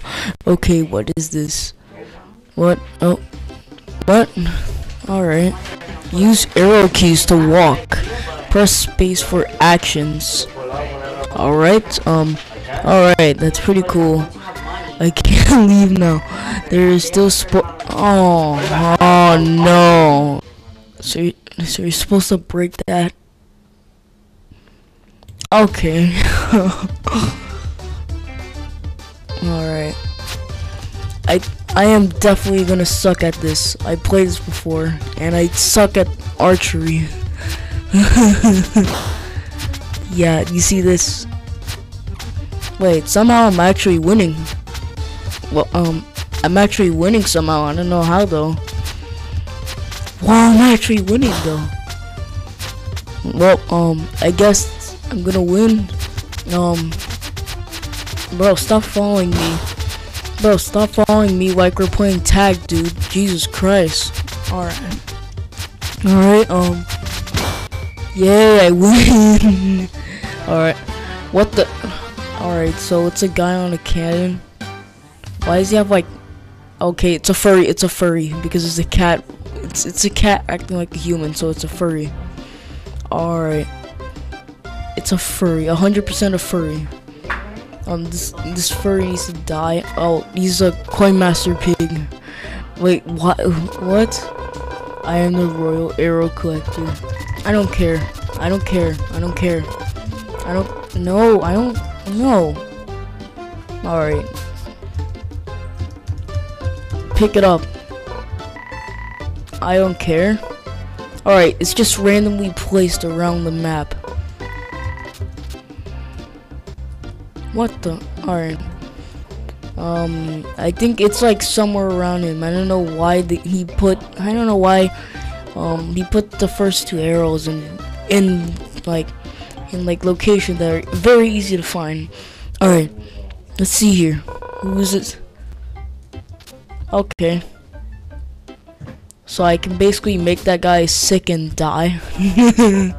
okay, what is this? What? Oh, what? Alright. Use arrow keys to walk. Press space for actions. Alright, um, alright, that's pretty cool. I can't leave now. There is still spo- Oh, oh no. So, so you're supposed to break that? Okay. I am definitely gonna suck at this. I played this before, and I suck at archery. yeah, you see this? Wait, somehow I'm actually winning. Well, um, I'm actually winning somehow. I don't know how though. Wow, I'm actually winning though. Well, um, I guess I'm gonna win. Um, bro, stop following me. Bro, stop following me like we're playing tag, dude. Jesus Christ. Alright. Alright, um. Yay, I win. Alright. What the? Alright, so it's a guy on a cannon. Why does he have like... Okay, it's a furry. It's a furry. Because it's a cat. It's, it's a cat acting like a human, so it's a furry. Alright. It's a furry. 100% a furry. Um, this this furry needs to die. Oh, he's a coin master pig. Wait, what? What? I am the royal arrow collector. I don't care. I don't care. I don't care. I don't. No, I don't. No. All right. Pick it up. I don't care. All right, it's just randomly placed around the map. What the? Alright. Um, I think it's like somewhere around him. I don't know why the, he put. I don't know why. Um, he put the first two arrows in in like in like location that are very easy to find. All right, let's see here. Who is it? Okay. So I can basically make that guy sick and die.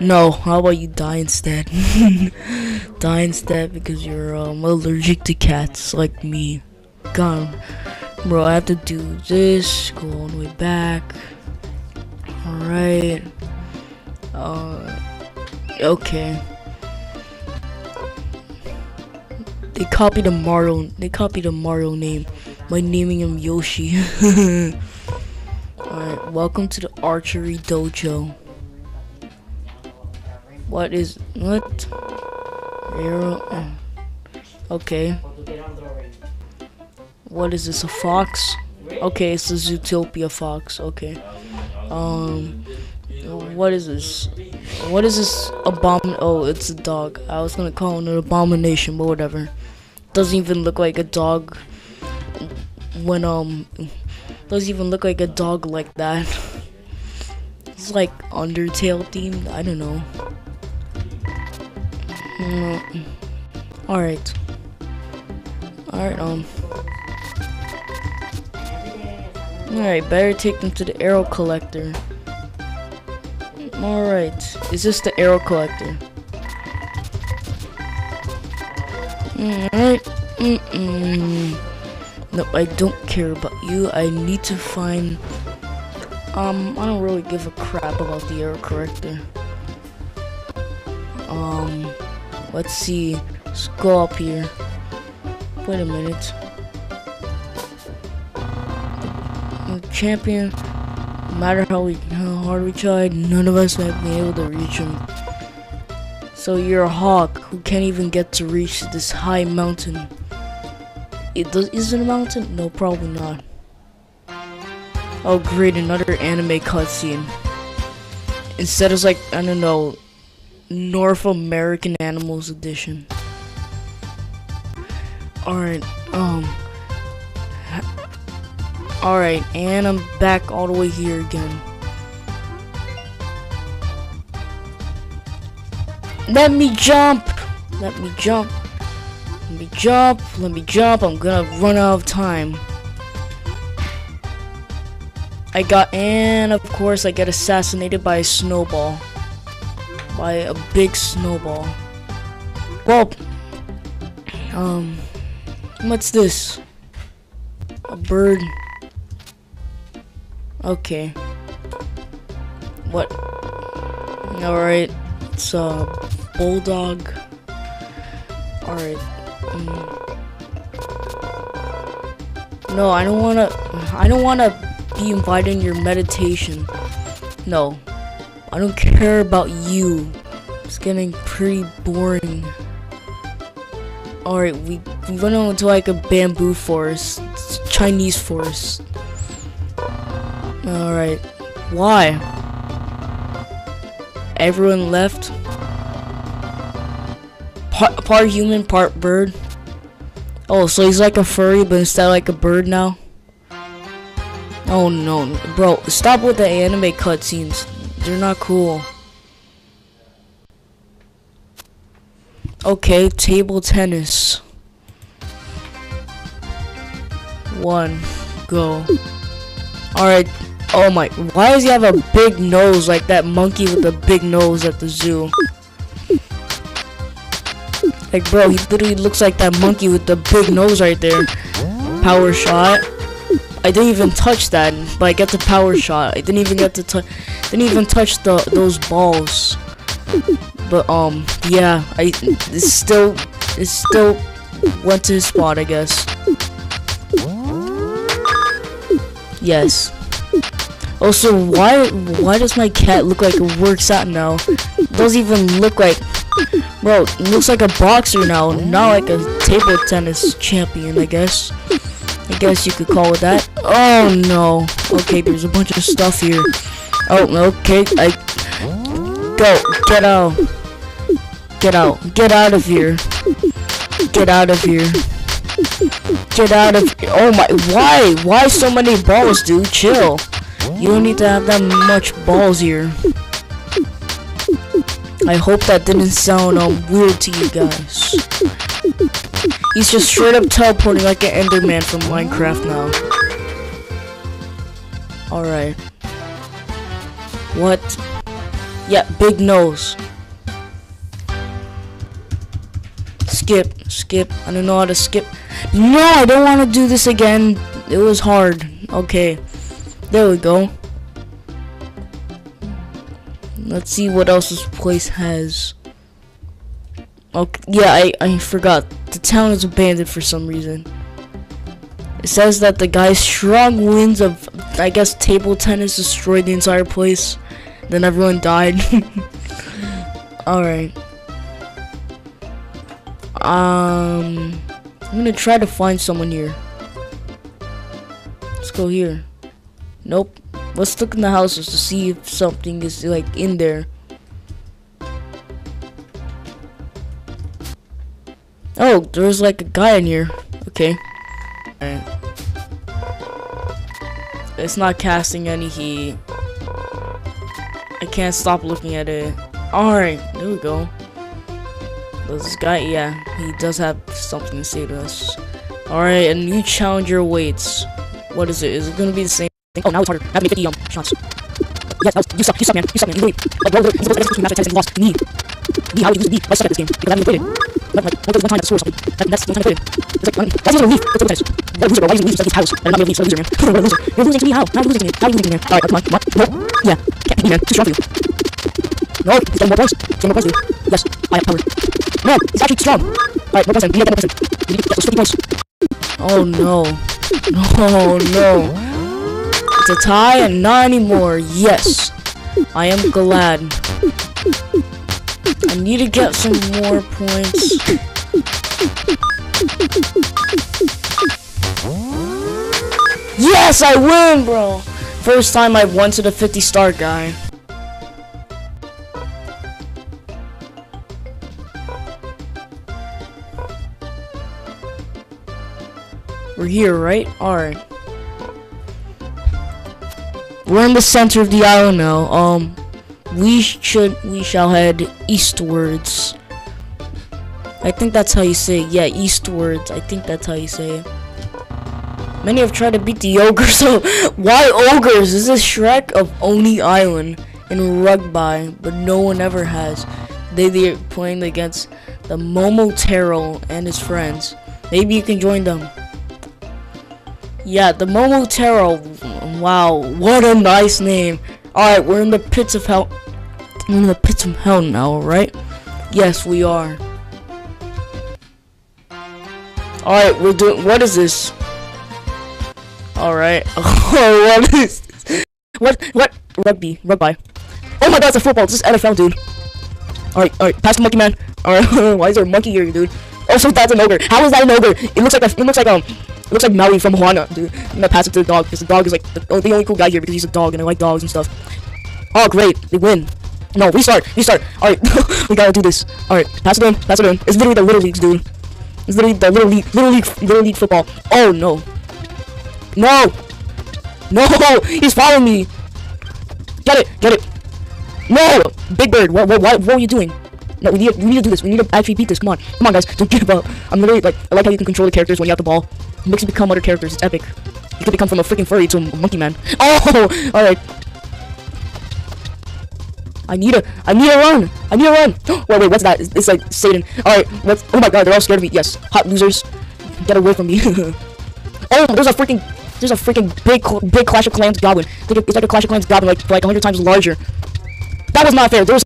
No, how about you die instead? die instead because you're um, allergic to cats like me. God, bro, I have to do this, go all the way back. Alright. Uh, okay. They copied the Mario, they copied the Mario name by naming him Yoshi. Alright, welcome to the archery dojo. What is what? Arrow. Okay. What is this? A fox? Okay, it's a Zootopia fox. Okay. Um. What is this? What is this abomin? Oh, it's a dog. I was gonna call it an abomination, but whatever. Doesn't even look like a dog. When um, doesn't even look like a dog like that. It's like Undertale themed. I don't know. Mm. Alright. Alright, um. Alright, better take them to the arrow collector. Alright. Is this the arrow collector? Alright. Mm -mm. Nope, I don't care about you. I need to find... Um, I don't really give a crap about the arrow collector. Um... Let's see. Let's go up here. Wait a minute. champion. No matter how we how hard we tried, none of us have been able to reach him. So you're a hawk who can't even get to reach this high mountain. It does is it a mountain? No, probably not. Oh great, another anime cutscene. Instead it's like I don't know, North American Animals Edition. Alright, um. Alright, and I'm back all the way here again. Let me jump! Let me jump. Let me jump. Let me jump. I'm gonna run out of time. I got, and of course I get assassinated by a snowball by a big snowball. Well, Um, what's this? A bird. Okay. What? Alright, it's a bulldog. Alright. Um, no, I don't wanna. I don't wanna be invited in your meditation. No, I don't care about you. It's getting pretty boring. Alright, we, we went on to like a bamboo forest. Chinese forest. Alright. Why? Everyone left. Part, part human, part bird. Oh, so he's like a furry, but instead like a bird now? Oh no, bro, stop with the anime cutscenes. They're not cool. Okay, table tennis. One, go. Alright, oh my, why does he have a big nose like that monkey with the big nose at the zoo? Like, bro, he literally looks like that monkey with the big nose right there. Power shot. I didn't even touch that, but I get the power shot. I didn't even get to touch, didn't even touch the those balls. But um, yeah, I it still it still went to his spot, I guess. Yes. Also, why why does my cat look like it works out now? It doesn't even look like Bro, looks like a boxer now, not like a table tennis champion, I guess. I guess you could call it that. Oh no. Okay, there's a bunch of stuff here. Oh, okay. I go. Get out. Get out. Get out of here. Get out of here. Get out of here. Oh my. Why? Why so many balls, dude? Chill. You don't need to have that much balls here. I hope that didn't sound um, weird to you guys. He's just straight up teleporting like an Enderman from Minecraft now. Alright. What? Yeah, big nose. Skip, skip. I don't know how to skip. No, I don't want to do this again. It was hard. Okay. There we go. Let's see what else this place has. Okay, yeah, I, I forgot. The town is abandoned for some reason. It says that the guy's strong winds of, I guess, table tennis destroyed the entire place. Then everyone died. Alright. Um, I'm gonna try to find someone here. Let's go here. Nope. Let's look in the houses to see if something is like in there. Oh, there's like a guy in here. Okay. Right. It's not casting any heat. I can't stop looking at it. Alright, there we go. This guy, yeah, he does have something to say to us. Alright, a new challenger waits. What is it? Is it gonna be the same? thing? Oh, now it's harder. I have to 50 um, shots. Yes, was, you suck, you suck, man. You suck, man. You wait. Like, bro, he's supposed to execute match like 10 and lost. Me. Me, how would you use me? I suck at this game. Because I haven't Like, like, one time at the store or something. That, that's the one time I played it. It's like, why is he leave? It's like, what a loser, bro. Why is he leave? He's house. And I'm not gonna leave, so man. what a loser. You're losing to me, how? How are you losing to me? How are you losing to. Alright, come on, on. No. Yeah. Can't beat me, man. Too strong for you. No, he's more points. He's more points. Yes, I have power. No, he's actually strong. Alright, more points, then. More points, then. You need to get those 50 points. Oh, no. Oh, no, no. It's a tie and not anymore. Yes. I am glad. I need to get some more points. Yes, I win, bro. First time I've won to the 50 star guy. We're here, right? Alright. We're in the center of the island now. Um, we should, we shall head eastwards. I think that's how you say it. Yeah, eastwards. I think that's how you say it. Many have tried to beat the ogres, so why ogres? Is this is Shrek of Oni Island in Rugby, but no one ever has. They they're playing against the Momotaro and his friends. Maybe you can join them. Yeah, the Momotaro. Wow, what a nice name. Alright, we're in the pits of hell. In the pits of hell now, right? Yes, we are. Alright, we're doing. What is this? Alright. Oh, what is this? What? What? Rugby. Rugby. Oh my god, it's a football. This is NFL, dude. Alright, alright. Pass the monkey man. Alright, why is there a monkey here, dude? Oh, so that's an ogre. How is that an ogre? It looks like a, it looks like um, it looks like Maui from Moana, dude. I'm gonna pass it to the dog because the dog is like the, oh, the only cool guy here because he's a dog and I like dogs and stuff. Oh, great, they win. No, restart, restart. All right, we gotta do this. All right, pass it in, pass it in. It's literally the little leagues, dude. It's literally the little league, little league, little league football. Oh no, no, no, he's following me. Get it, get it. No, Big Bird, what, what, what, what are you doing? No, we need, we need to do this. We need to actually beat this. Come on, come on, guys. Don't give up. I'm literally like, I like how you can control the characters when you have the ball. It makes you become other characters. It's epic. You could become from a freaking furry to a monkey man. Oh, all right. I need a, I need a run. I need a run. wait, wait, what's that? It's, it's like Satan. All right, what's? Oh my God, they're all scared of me. Yes, hot losers, get away from me. oh, there's a freaking, there's a freaking big, big Clash of Clans goblin. It's like a Clash of Clans goblin, like like a hundred times larger. That was not fair. There was.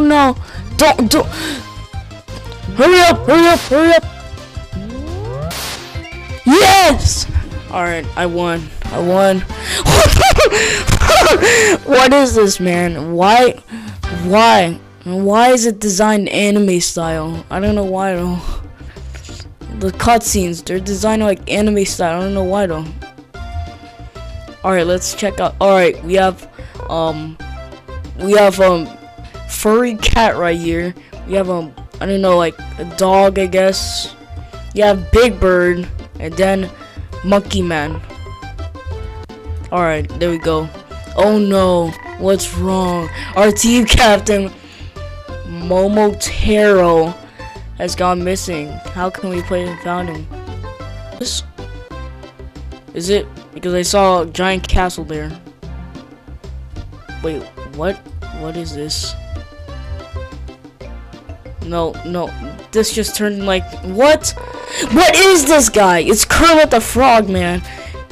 No. Don't, don't. Hurry up, hurry up, hurry up. Yes! Alright, I won. I won. what is this, man? Why? Why? Why is it designed anime style? I don't know why though. The cutscenes, they're designed like anime style. I don't know why though. Alright, let's check out. Alright, we have, um, we have, um, furry cat right here. We have um I don't know like a dog I guess. You have Big Bird and then Monkey Man. Alright, there we go. Oh no, what's wrong? Our team captain Momotaro has gone missing. How can we play without him? This is it because I saw a giant castle there. Wait, what? What is this? No, no. This just turned like what? What is this guy? It's Kermit the Frog, man.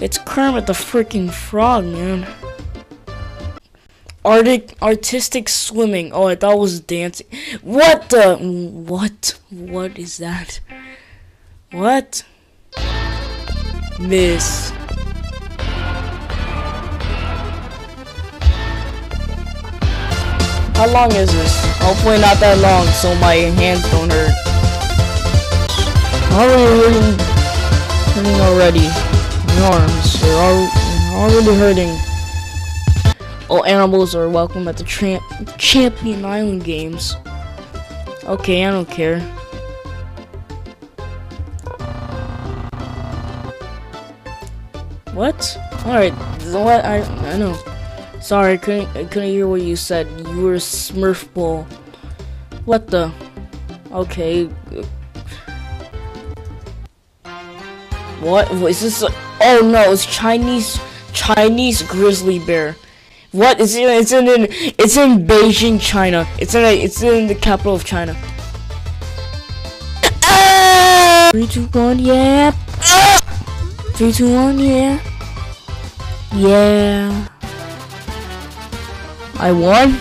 It's Kermit the freaking Frog, man. Arctic artistic swimming. Oh, I thought it was dancing. What the? What? What is that? What? Miss. How long is this? Oh, Hopefully not that long so my hands don't hurt. Already hurting, already. My arms are al already hurting. All animals are welcome at the Tramp Champion Island Games. Okay, I don't care. What? Alright, what? I, I know. Sorry, I couldn't, I couldn't hear what you said. You were Smurf Ball. What the? Okay. What? Is this? A, oh no, it's Chinese, Chinese grizzly bear. What? It's in, it's in, it's in Beijing, China. It's in, a, it's in the capital of China. Ah! Three, two, one, yeah. Ah! Three, two, one, yeah. Yeah. I won?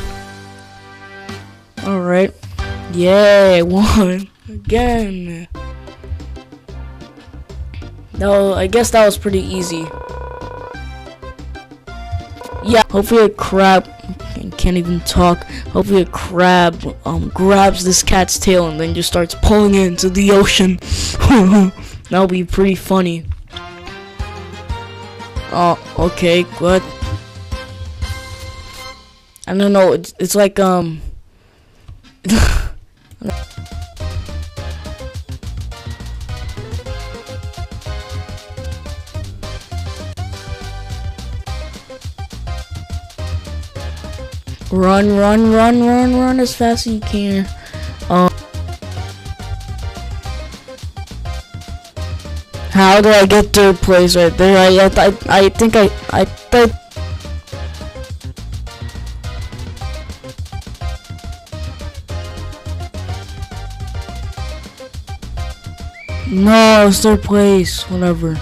Alright. I won. Again. No, I guess that was pretty easy. Yeah, hopefully a crab can't even talk. Hopefully a crab um grabs this cat's tail and then just starts pulling it into the ocean. That'll be pretty funny. Oh, okay, good. I don't know, it's, it's like, um... run, run, run, run, run as fast as you can. Um... How do I get third place right there? I I, I, I think I I third. No, it's their place. Whatever.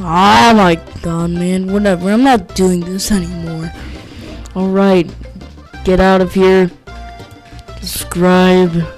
Oh my god, man. Whatever. I'm not doing this anymore. Alright. Get out of here. Subscribe.